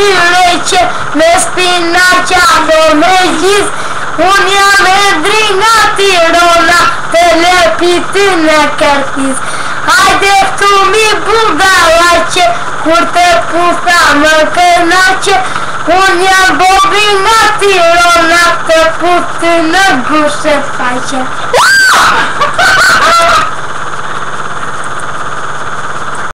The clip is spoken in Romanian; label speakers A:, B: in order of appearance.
A: de bilece, me unia me dringa tirona, telepitine cartis. Haide tu mi budalace, curte pusta mă cănace, unia bobina tirona, te putină gușe face.